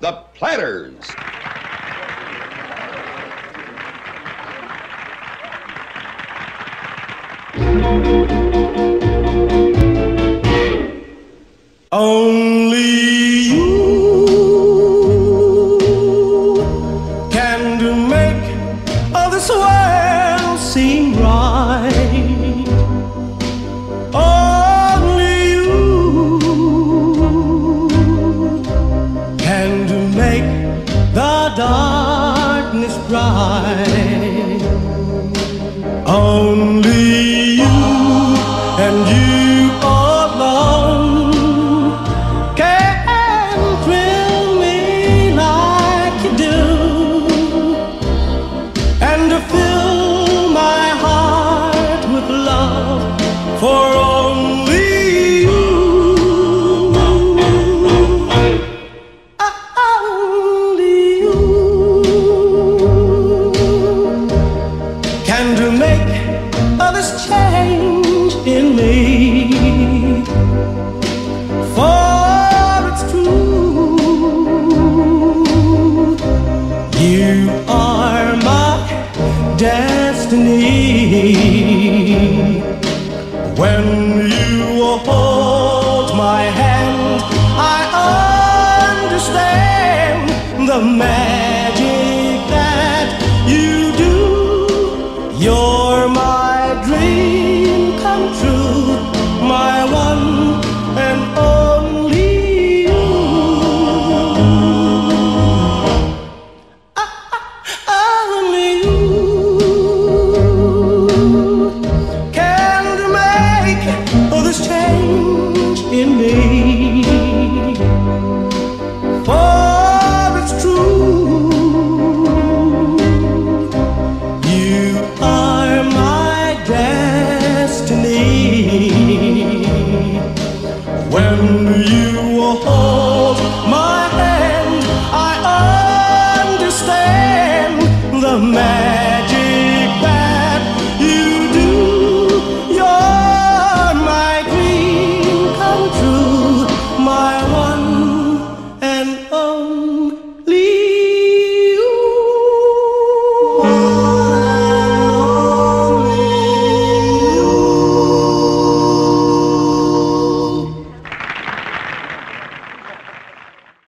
the Platters. Oh. darkness bright. Only you and you. You are my destiny. When you hold my hand, I understand the man. me.